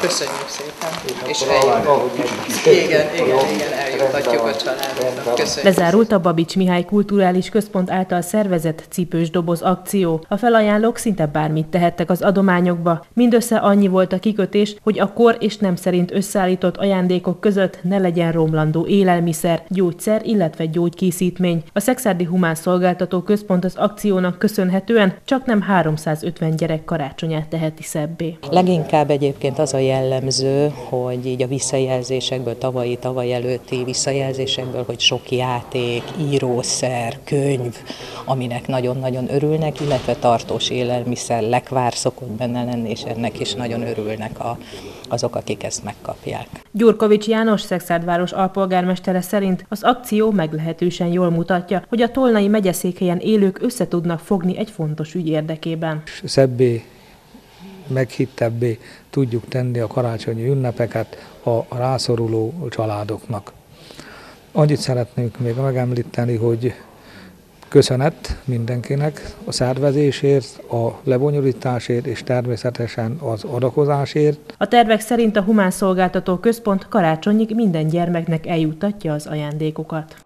Köszönjük szépen. És eljut. Igen, igen, igen, eljutatjuk a családoknak. Köszönjük. Lezárult a Babics Mihály Kulturális Központ által szervezett cipős doboz akció. A felajánlók szinte bármit tehettek az adományokba. Mindössze annyi volt a kikötés, hogy a kor és nem szerint összeállított ajándékok között ne legyen romlandó élelmiszer, gyógyszer, illetve gyógykészítmény. A Szexárdi Humán Szolgáltató Központ az akciónak köszönhetően csak nem 350 gyerek karácsonyát teheti szebbé. Leginkább egyébként az a jellemző, hogy így a visszajelzésekből, tavalyi, tavaly előtti visszajelzésekből, hogy sok játék, írószer, könyv, aminek nagyon-nagyon örülnek, illetve tartós élelmiszer, lekvár szokott benne lenni, és ennek is nagyon örülnek a, azok, akik ezt megkapják. Gyurkovics János Szexárdváros alpolgármestere szerint az akció meglehetősen jól mutatja, hogy a Tolnai megyeszékhelyen élők össze tudnak fogni egy fontos ügy érdekében. Szebbé, meghittebbé tudjuk tenni a karácsonyi ünnepeket a rászoruló családoknak. Annyit szeretnénk még megemlíteni, hogy köszönet mindenkinek a szervezésért, a lebonyolításért és természetesen az adakozásért. A tervek szerint a Humán Szolgáltató Központ karácsonyig minden gyermeknek eljuttatja az ajándékokat.